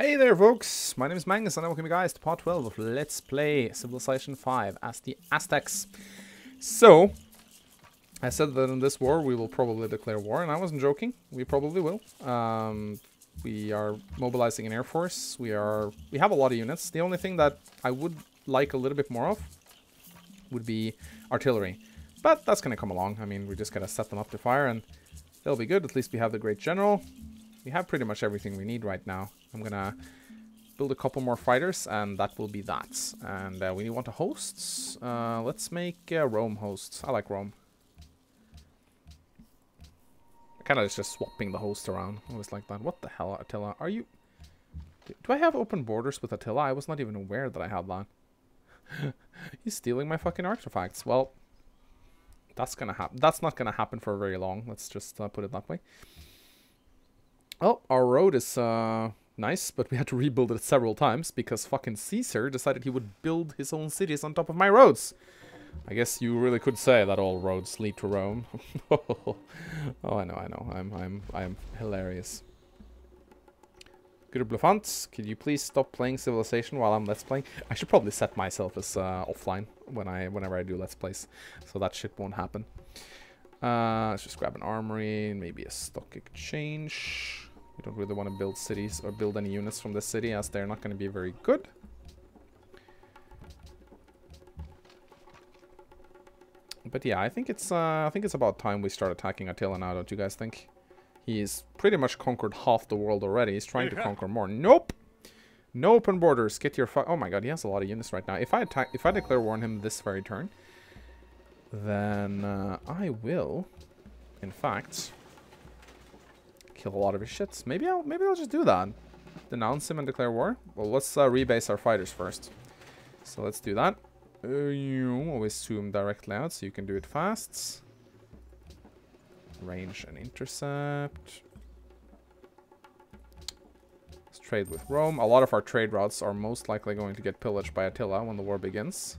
Hey there folks, my name is Mangs and I welcome you guys to part 12 of Let's Play Civilization 5 as the Aztecs. So, I said that in this war we will probably declare war, and I wasn't joking, we probably will. Um, we are mobilizing an air force, we are we have a lot of units. The only thing that I would like a little bit more of would be artillery. But that's going to come along, I mean we just gotta set them up to fire and they'll be good, at least we have the Great General. We have pretty much everything we need right now. I'm gonna build a couple more fighters, and that will be that. And uh, we want a hosts. Uh, let's make uh, Rome hosts. I like Rome. Kind of just swapping the host around. Always like that. What the hell, Attila? Are you... Do I have open borders with Attila? I was not even aware that I had that. He's stealing my fucking artifacts. Well, that's gonna happen. That's not gonna happen for very long. Let's just uh, put it that way. Oh, our road is uh, nice, but we had to rebuild it several times because fucking Caesar decided he would build his own cities on top of my roads. I guess you really could say that all roads lead to Rome. oh, I know, I know. I'm, I'm, I'm hilarious. Good Bluffant, could you please stop playing Civilization while I'm Let's Playing? I should probably set myself as uh, offline when I, whenever I do Let's Plays, so that shit won't happen. Uh, let's just grab an armory, maybe a stock exchange. We don't really want to build cities or build any units from the city as they're not going to be very good. But yeah, I think it's uh, I think it's about time we start attacking Attila now, don't you guys think? He's pretty much conquered half the world already. He's trying to conquer more. Nope. No open borders. Get your fuck. Oh my god, he has a lot of units right now. If I attack, if I declare war on him this very turn, then uh, I will, in fact, kill a lot of his shits. Maybe I'll maybe I'll just do that. Denounce him and declare war. Well, let's uh, rebase our fighters first. So let's do that. Uh, you always zoom directly out so you can do it fast. Range and intercept. Let's trade with Rome. A lot of our trade routes are most likely going to get pillaged by Attila when the war begins.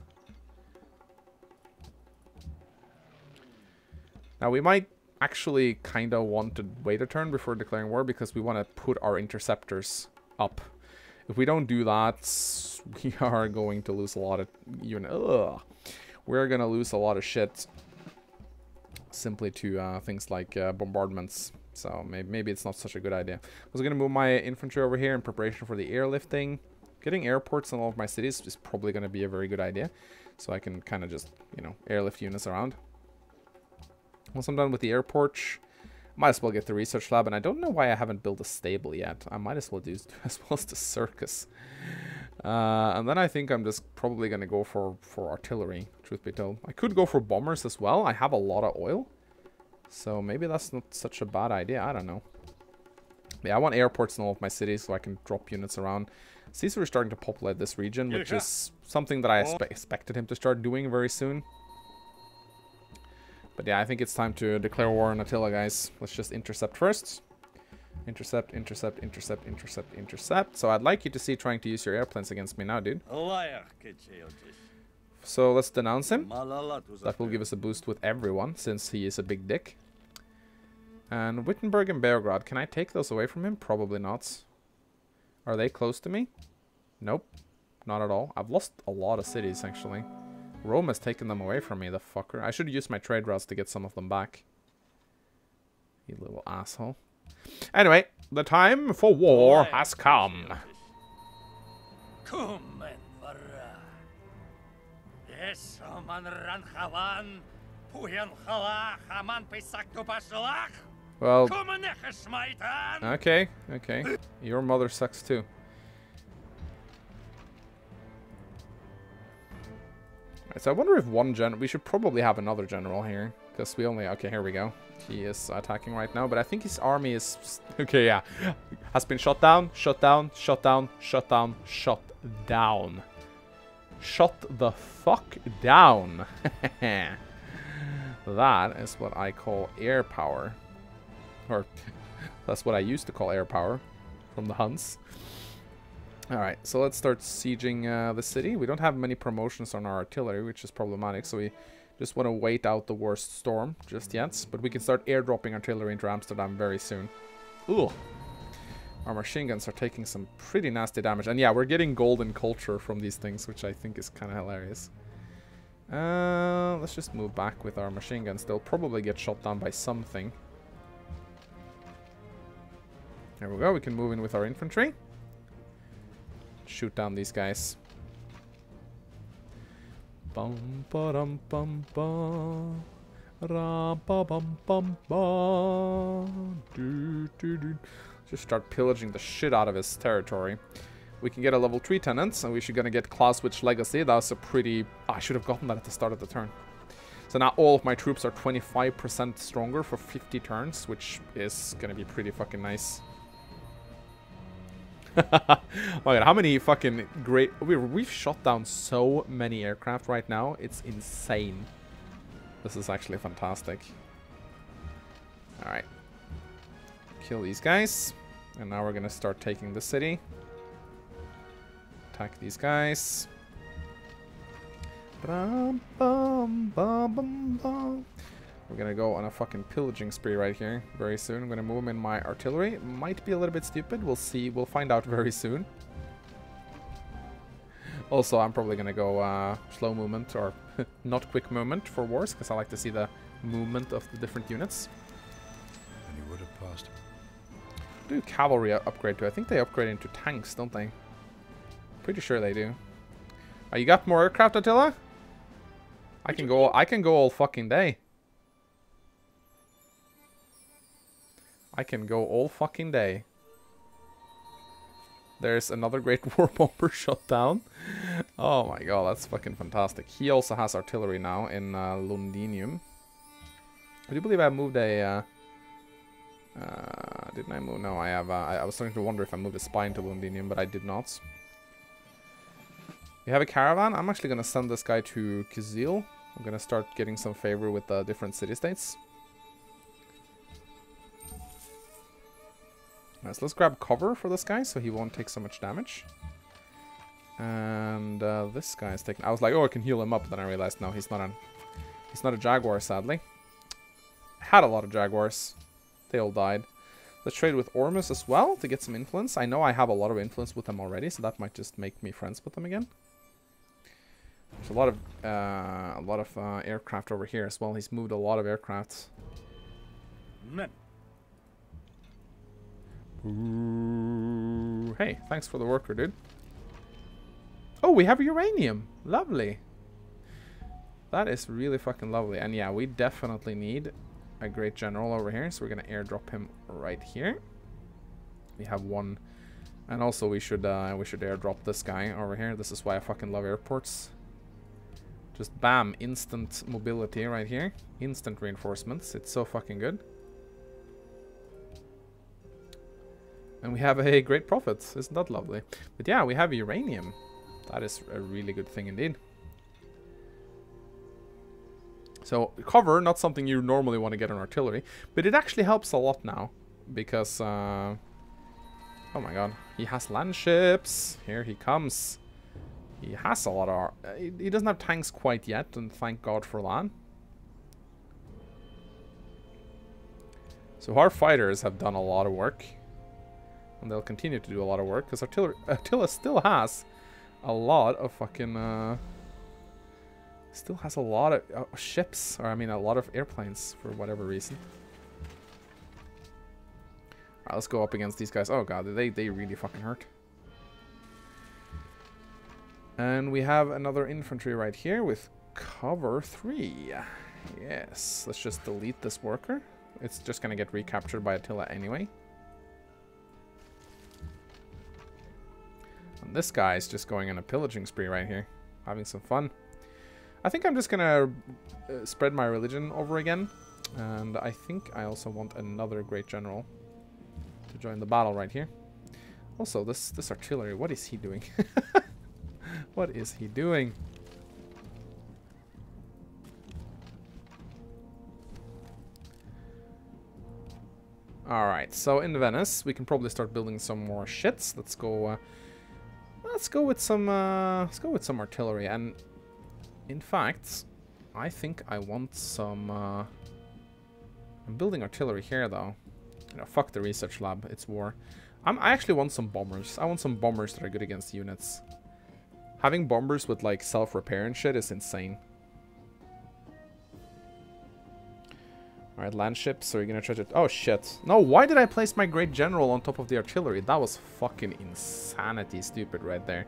Now we might actually kind of want to wait a turn before declaring war because we want to put our interceptors up. If we don't do that, we are going to lose a lot of. Ugh. We're going to lose a lot of shit simply to uh, things like uh, bombardments. So maybe, maybe it's not such a good idea. I was going to move my infantry over here in preparation for the airlifting. Getting airports in all of my cities is probably going to be a very good idea. So I can kind of just, you know, airlift units around. Once I'm done with the air airport, might as well get the research lab. And I don't know why I haven't built a stable yet. I might as well do as well as the circus. Uh, and then I think I'm just probably going to go for, for artillery, truth be told. I could go for bombers as well. I have a lot of oil. So maybe that's not such a bad idea. I don't know. Yeah, I want airports in all of my cities so I can drop units around. Caesar is starting to populate this region, which is something that I expected him to start doing very soon. But yeah, I think it's time to declare war on Attila, guys. Let's just intercept first. Intercept, intercept, intercept, intercept, intercept. So I'd like you to see trying to use your airplanes against me now, dude. So let's denounce him. That will give us a boost with everyone, since he is a big dick. And Wittenberg and Beograd, can I take those away from him? Probably not. Are they close to me? Nope. Not at all. I've lost a lot of cities, actually. Rome has taken them away from me, the fucker. I should use my trade routes to get some of them back. You little asshole. Anyway, the time for war has come. Well, okay, okay. Your mother sucks too. So I wonder if one gen... We should probably have another general here. Because we only... Okay, here we go. He is attacking right now. But I think his army is... Okay, yeah. Has been shot down, shot down, shot down, shot down, shot down. Shot the fuck down. that is what I call air power. Or that's what I used to call air power from the Huns. Alright, so let's start sieging uh, the city. We don't have many promotions on our artillery, which is problematic, so we just want to wait out the worst storm just yet. But we can start airdropping artillery into Amsterdam very soon. Ooh. Our machine guns are taking some pretty nasty damage. And yeah, we're getting golden culture from these things, which I think is kind of hilarious. Uh, let's just move back with our machine guns. They'll probably get shot down by something. There we go. We can move in with our infantry. Shoot down these guys. Bum ba dum bum ba. Ra ba bum bum ba. Just start pillaging the shit out of his territory. We can get a level 3 tenet, and we should gonna get Clausewitz Legacy. That was a pretty... Oh, I should have gotten that at the start of the turn. So now all of my troops are 25% stronger for 50 turns, which is gonna be pretty fucking nice. Oh how many fucking great... We, we've shot down so many aircraft right now. It's insane. This is actually fantastic. Alright. Kill these guys. And now we're gonna start taking the city. Attack these guys. We're gonna go on a fucking pillaging spree right here very soon. I'm gonna move them in my artillery. Might be a little bit stupid. We'll see. We'll find out very soon. Also, I'm probably gonna go uh, slow movement or not quick movement for wars because I like to see the movement of the different units. And you would have passed do cavalry upgrade to? I think they upgrade into tanks, don't they? Pretty sure they do. Oh, you got more aircraft, Attila? I can go. I can go all fucking day. I can go all fucking day. There's another Great War Bomber shot down. Oh my god, that's fucking fantastic. He also has artillery now in uh, Londinium. I do believe I moved a uh, uh, didn't I move? No, I have. Uh, I, I, was starting to wonder if I moved a spine to Londinium, but I did not. We have a caravan. I'm actually going to send this guy to Kyzyl. I'm going to start getting some favor with the different city-states. Nice. Let's grab cover for this guy so he won't take so much damage. And uh, this guy is taking... I was like, oh, I can heal him up. Then I realized, no, he's not a, he's not a Jaguar, sadly. Had a lot of Jaguars. They all died. Let's trade with Ormus as well to get some influence. I know I have a lot of influence with them already, so that might just make me friends with them again. There's a lot of uh, a lot of uh, aircraft over here as well. He's moved a lot of aircraft. Ooh. Hey, thanks for the worker, dude. Oh, we have uranium. Lovely. That is really fucking lovely. And yeah, we definitely need a great general over here, so we're gonna airdrop him right here. We have one, and also we should uh, we should airdrop this guy over here. This is why I fucking love airports. Just bam, instant mobility right here, instant reinforcements. It's so fucking good. And we have a great prophet. Isn't that lovely? But yeah, we have uranium. That is a really good thing indeed. So cover, not something you normally want to get on artillery, but it actually helps a lot now because, uh, oh my god, he has land ships. Here he comes. He has a lot of, uh, he doesn't have tanks quite yet, and thank god for that. So our fighters have done a lot of work. And they'll continue to do a lot of work, because Attila still has a lot of fucking, uh, Still has a lot of uh, ships, or I mean a lot of airplanes for whatever reason. Alright, let's go up against these guys. Oh god, they, they really fucking hurt. And we have another infantry right here with cover 3. Yes, let's just delete this worker. It's just gonna get recaptured by Attila anyway. This guy is just going on a pillaging spree right here. Having some fun. I think I'm just gonna uh, spread my religion over again. And I think I also want another great general to join the battle right here. Also, this, this artillery, what is he doing? what is he doing? Alright, so in Venice, we can probably start building some more shits. Let's go, uh, let's go with some, uh, let's go with some artillery. And in fact, I think I want some... Uh, I'm building artillery here, though. You know, fuck the research lab. It's war. I'm, I actually want some bombers. I want some bombers that are good against units. Having bombers with like self-repair and shit is insane. Alright, land ships. So you're gonna try to... Oh, shit. No, why did I place my Great General on top of the artillery? That was fucking insanity stupid right there.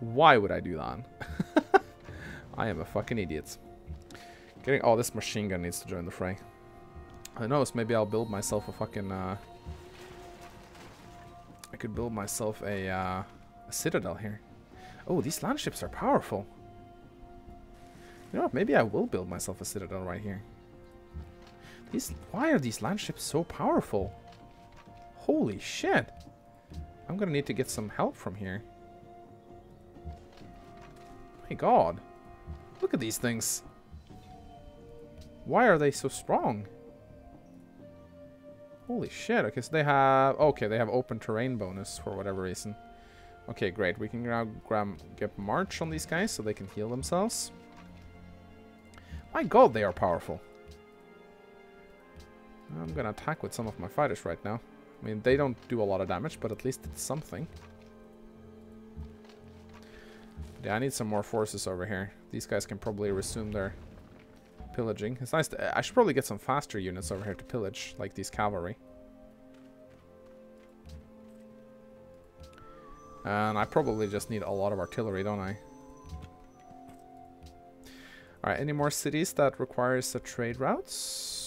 Why would I do that? I am a fucking idiot. Getting... Oh, this machine gun needs to join the fray. Who knows, maybe I'll build myself a fucking... Uh, I could build myself a, uh, a citadel here. Oh, these land ships are powerful. You know what, maybe I will build myself a citadel right here. These, why are these land ships so powerful? Holy shit. I'm gonna need to get some help from here. My god. Look at these things. Why are they so strong? Holy shit. Okay, so they have... Okay, they have open terrain bonus for whatever reason. Okay, great. We can now grab, get March on these guys so they can heal themselves. My god, they are powerful. I'm gonna attack with some of my fighters right now. I mean, they don't do a lot of damage, but at least it's something. Yeah, I need some more forces over here. These guys can probably resume their pillaging. It's nice to, I should probably get some faster units over here to pillage, like these cavalry. And I probably just need a lot of artillery, don't I? Alright, any more cities that requires a trade routes?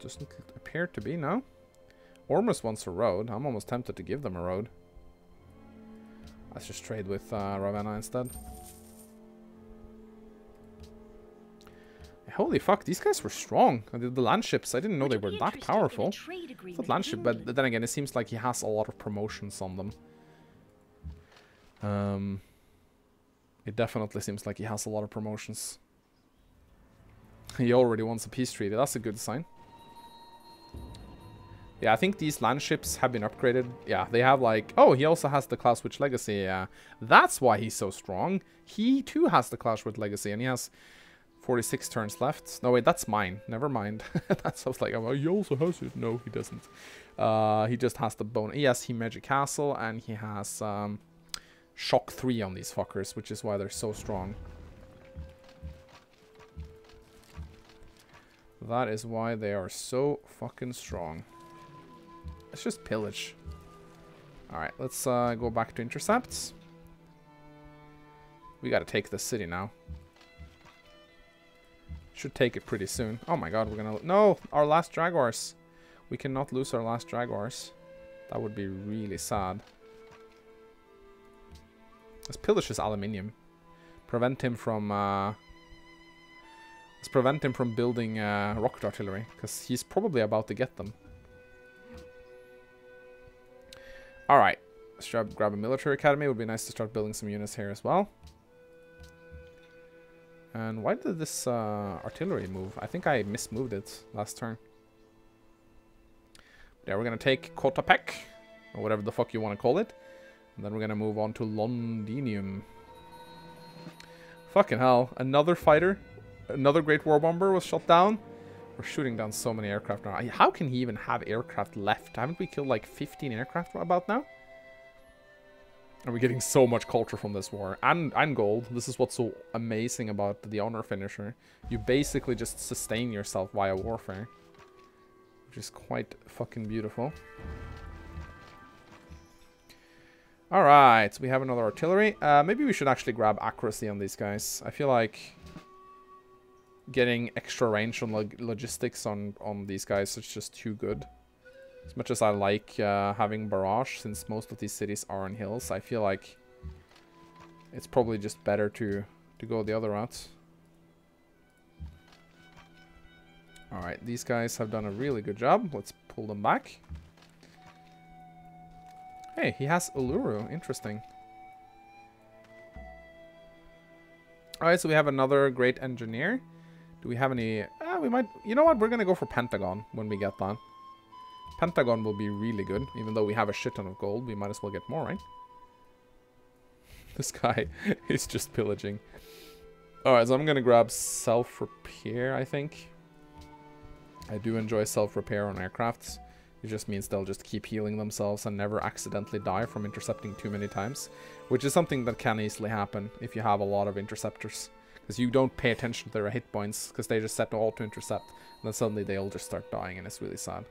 Doesn't appear to be, no? Ormus wants a road. I'm almost tempted to give them a road. Let's just trade with uh, Ravenna instead. Holy fuck, these guys were strong. The, land ships, I didn't know they were that powerful. Not land ship, but then again, it seems like he has a lot of promotions on them. Um, it definitely seems like he has a lot of promotions. He already wants a peace treaty. That's a good sign. Yeah, I think these land ships have been upgraded. Yeah, they have like... Oh, he also has the Clausewitz Legacy. Yeah, that's why he's so strong. He too has the Clausewitz Legacy, and he has 46 turns left. No, wait, that's mine. Never mind. that sounds like, oh, he also has it. No, he doesn't. Uh, he just has the bone. Yes, Himeji Castle, and he has... Um, shock 3 on these fuckers, which is why they're so strong. That is why they are so fucking strong. Let's just pillage. Alright, let's uh, go back to intercepts. We gotta take the city now. Should take it pretty soon. Oh my god, we're gonna... No! Our last Jaguars! We cannot lose our last Jaguars. That would be really sad. Let's pillage his aluminium. Prevent him from... Uh, let's prevent him from building uh, rocket artillery. Because he's probably about to get them. Alright. Let's grab, grab a military academy. It would be nice to start building some units here as well. And why did this uh, artillery move? I think I mismoved it last turn. Yeah, we're gonna take Coatepec, or whatever the fuck you want to call it. And then we're gonna move on to Londinium. Fucking hell. Another fighter, another Great War Bomber was shot down. We're shooting down so many aircraft now. How can he even have aircraft left? Haven't we killed like 15 aircraft about now? Are we getting so much culture from this war? And, and gold. This is what's so amazing about the honor finisher. You basically just sustain yourself via warfare. Which is quite fucking beautiful. Alright, so we have another artillery. Uh, maybe we should actually grab accuracy on these guys. I feel like getting extra range on log logistics on, on these guys is just too good. As much as I like uh, having barrage, since most of these cities are on hills, I feel like it's probably just better to, to go the other route. Alright, these guys have done a really good job. Let's pull them back. Hey, he has Uluru. Interesting. Alright, so we have another great engineer. Do we have any... Uh, we might... You know what? We're going to go for Pentagon when we get that. Pentagon will be really good. Even though we have a shit ton of gold, we might as well get more, right? this guy is just pillaging. Alright, so I'm going to grab self-repair, I think. I do enjoy self-repair on aircrafts. It just means they'll just keep healing themselves and never accidentally die from intercepting too many times. Which is something that can easily happen if you have a lot of interceptors. Because you don't pay attention to their hit points, because they just set all to intercept. And then suddenly they all just start dying, and it's really sad.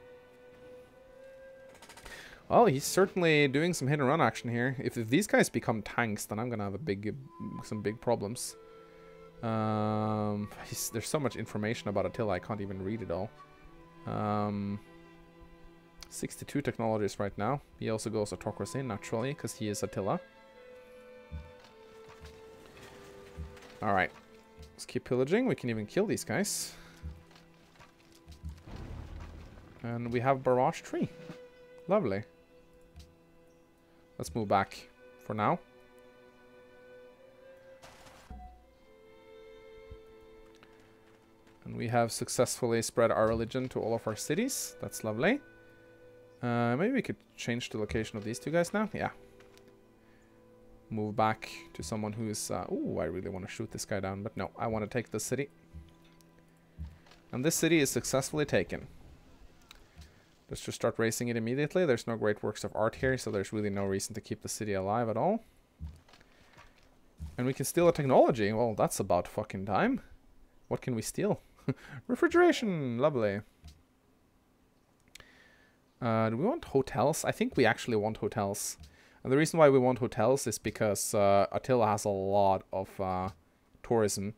Well, he's certainly doing some hit and run action here. If, if these guys become tanks, then I'm gonna have a big, some big problems. Um, there's so much information about Attila, I can't even read it all. Um, 62 technologies right now. He also goes autocracy, naturally, because he is Attila. Alright. Let's keep pillaging. We can even kill these guys. And we have Barrage Tree. Lovely. Let's move back for now. And we have successfully spread our religion to all of our cities. That's lovely. Uh, maybe we could change the location of these two guys now. Yeah. Move back to someone who's... Uh, oh, I really want to shoot this guy down. But no, I want to take the city. And this city is successfully taken. Let's just start racing it immediately. There's no great works of art here, so there's really no reason to keep the city alive at all. And we can steal a technology. Well, that's about fucking time. What can we steal? Refrigeration! Lovely. Uh, do we want hotels? I think we actually want hotels. And the reason why we want hotels is because uh, Attila has a lot of uh, tourism.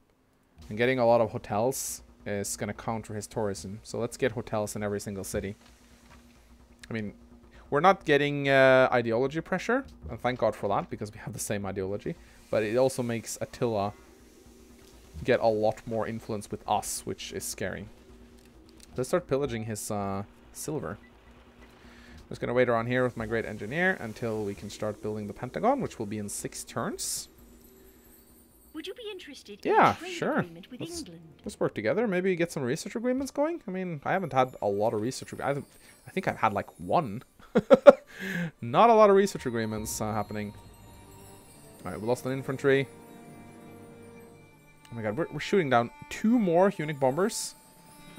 And getting a lot of hotels is going to counter his tourism. So let's get hotels in every single city. I mean, we're not getting uh, ideology pressure. And thank God for that, because we have the same ideology. But it also makes Attila get a lot more influence with us, which is scary. Let's start pillaging his uh, silver. I'm just going to wait around here with my great engineer until we can start building the Pentagon, which will be in six turns. Would you be interested yeah, in a sure. let's, let's, work together. Maybe get some research agreements going. I mean, I haven't had a lot of research. I, I think I've had like one. Not a lot of research agreements uh, happening. Alright, we lost an infantry. Oh my god, we're, we're shooting down two more Hunnic bombers.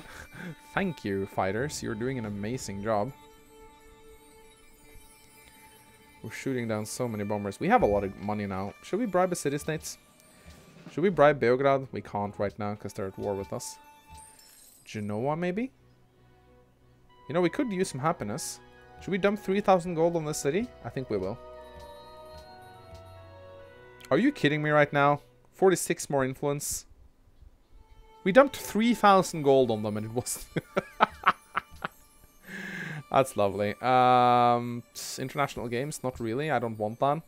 Thank you, fighters. You're doing an amazing job. We're shooting down so many bombers. We have a lot of money now. Should we bribe the city-states? Should we bribe Beograd? We can't right now because they're at war with us. Genoa, maybe? You know, we could use some happiness. Should we dump 3,000 gold on this city? I think we will. Are you kidding me right now? 46 more influence. We dumped 3,000 gold on them and it was... That's lovely. Um, international games, not really. I don't want that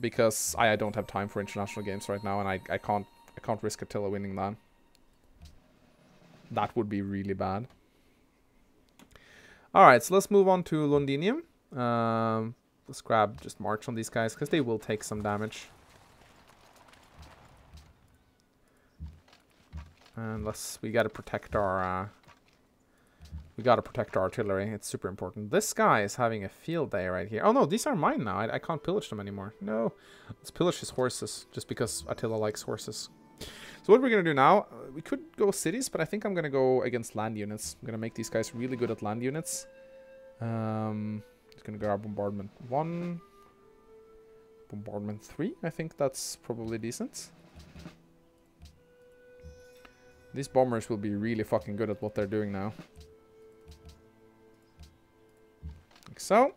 because I, I don't have time for international games right now, and I I can't I can't risk Attila winning that. That would be really bad. All right, so let's move on to Londinium. Um, let's grab just march on these guys because they will take some damage. And let's we got to protect our uh, we gotta protect our artillery. It's super important. This guy is having a field day right here. Oh no, these are mine now. I, I can't pillage them anymore. No. Let's pillage his horses, just because Attila likes horses. So what we're gonna do now, uh, we could go cities, but I think I'm gonna go against land units. I'm gonna make these guys really good at land units. Um, just gonna grab bombardment one, bombardment three. I think that's probably decent. These bombers will be really fucking good at what they're doing now. Like so.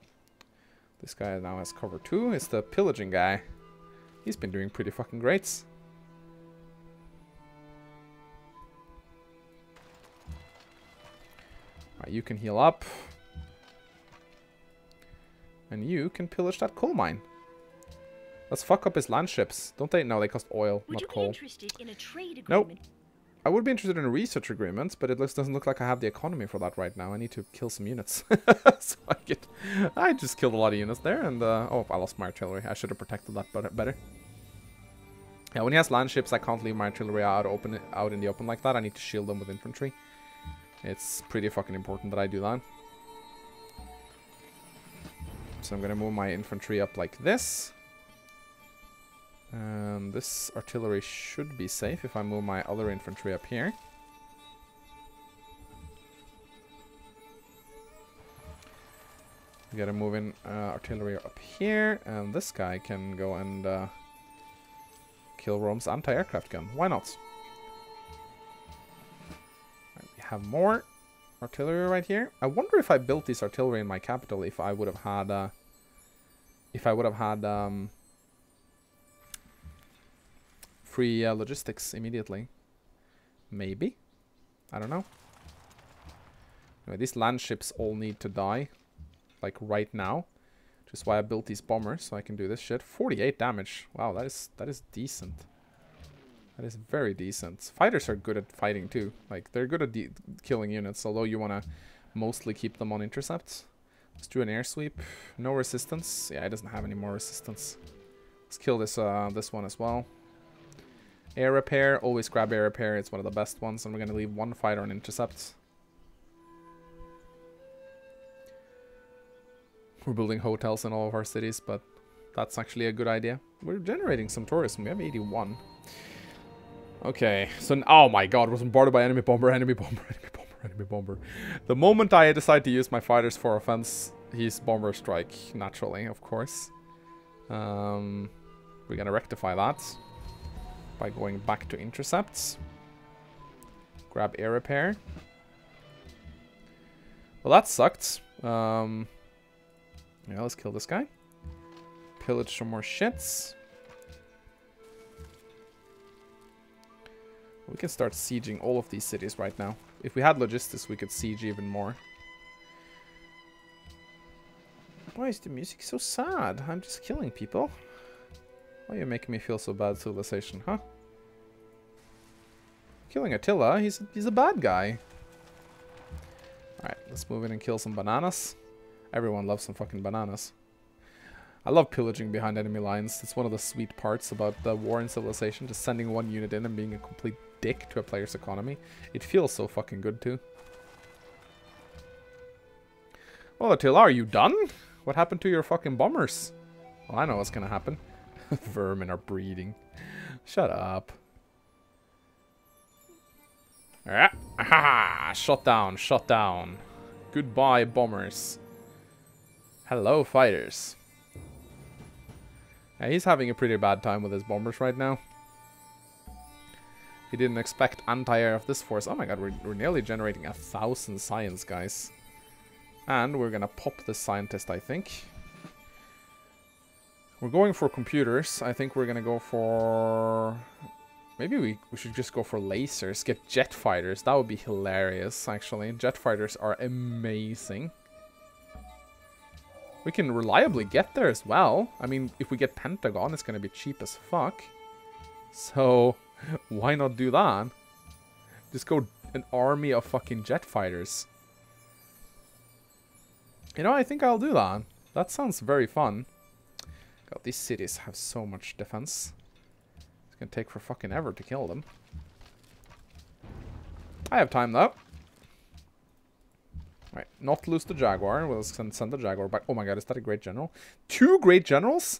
This guy now has cover too. It's the pillaging guy. He's been doing pretty fucking great. Right, you can heal up. And you can pillage that coal mine. Let's fuck up his land ships. Don't they? No, they cost oil, Would not coal. Nope. I would be interested in a research agreement, but it looks, doesn't look like I have the economy for that right now. I need to kill some units. so I get... I just killed a lot of units there, and... Uh, oh, I lost my artillery. I should have protected that better. Yeah, when he has land ships, I can't leave my artillery out open out in the open like that. I need to shield them with infantry. It's pretty fucking important that I do that. So I'm gonna move my infantry up like this. And this artillery should be safe if I move my other infantry up here. We gotta move in uh, artillery up here, and this guy can go and uh, kill Rome's anti-aircraft gun. Why not? Right, we have more artillery right here. I wonder if I built this artillery in my capital if I would have had uh, if I would have had um, free uh, logistics immediately. Maybe. I don't know. Anyway, these land ships all need to die. Like right now. Which is why I built these bombers, so I can do this shit. 48 damage. Wow, that is that is decent. That is very decent. Fighters are good at fighting too. Like, they're good at killing units, although you want to mostly keep them on intercepts. Let's do an air sweep. No resistance. Yeah, it doesn't have any more resistance. Let's kill this uh, this one as well. Air repair. Always grab air repair. It's one of the best ones. And we're going to leave one fighter on intercepts. We're building hotels in all of our cities, but that's actually a good idea. We're generating some tourism. We have 81. Okay, so... Oh my god, was bombarded by enemy bomber, enemy bomber, enemy bomber, enemy bomber. The moment I decide to use my fighters for offense, he's bomber strike, naturally, of course. Um, we're gonna rectify that by going back to intercepts. Grab air repair. Well, that sucked. Um, yeah, let's kill this guy. Pillage some more shits. We can start sieging all of these cities right now. If we had logistics, we could siege even more. Why is the music so sad? I'm just killing people. Why are you making me feel so bad, Civilization, huh? Killing Attila, he's, he's a bad guy. Alright, let's move in and kill some bananas. Everyone loves some fucking bananas. I love pillaging behind enemy lines. It's one of the sweet parts about the war in Civilization, just sending one unit in and being a complete dick to a player's economy. It feels so fucking good too. Well, Attila, are you done? What happened to your fucking bombers? Well, I know what's gonna happen. Vermin are breeding. Shut up. Ah, shot down, shut down. Goodbye, bombers. Hello, fighters. Yeah, he's having a pretty bad time with his bombers right now. He didn't expect anti-air of this force. Oh my god, we're, we're nearly generating a thousand science, guys. And we're gonna pop the scientist, I think. We're going for computers. I think we're gonna go for... Maybe we, we should just go for lasers. Get jet fighters. That would be hilarious, actually. Jet fighters are amazing. We can reliably get there as well. I mean, if we get Pentagon, it's going to be cheap as fuck. So, why not do that? Just go an army of fucking jet fighters. You know, I think I'll do that. That sounds very fun. God, these cities have so much defense. It's gonna take for fucking ever to kill them. I have time, though. Right, not lose the Jaguar. We'll send, send the Jaguar back. Oh my god, is that a great general? Two great generals?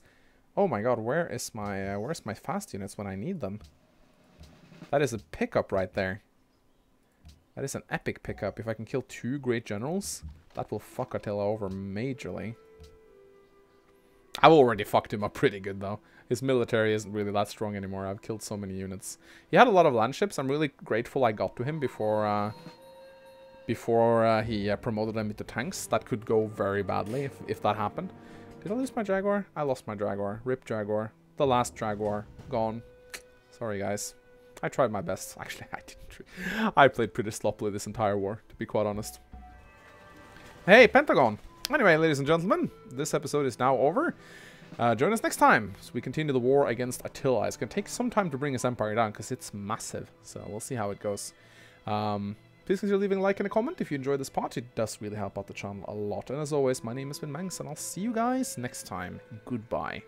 Oh my god, where is my uh, where's my fast units when I need them? That is a pickup right there. That is an epic pickup. If I can kill two great generals, that will fuck Attila over majorly. I've already fucked him up pretty good though. His military isn't really that strong anymore. I've killed so many units. He had a lot of land ships. I'm really grateful I got to him before uh, before uh, he uh, promoted them into tanks. That could go very badly if, if that happened. Did I lose my Jaguar? I lost my Jaguar. Rip Jaguar. The last Jaguar. Gone. Sorry, guys. I tried my best. Actually, I didn't. I played pretty sloppily this entire war, to be quite honest. Hey, Pentagon! Anyway, ladies and gentlemen, this episode is now over. Uh, join us next time as we continue the war against Attila. It's going to take some time to bring his empire down because it's massive. So we'll see how it goes. Um, Please consider leaving a like and a comment if you enjoyed this part. It does really help out the channel a lot. And as always, my name has been Mangs, and I'll see you guys next time. Goodbye.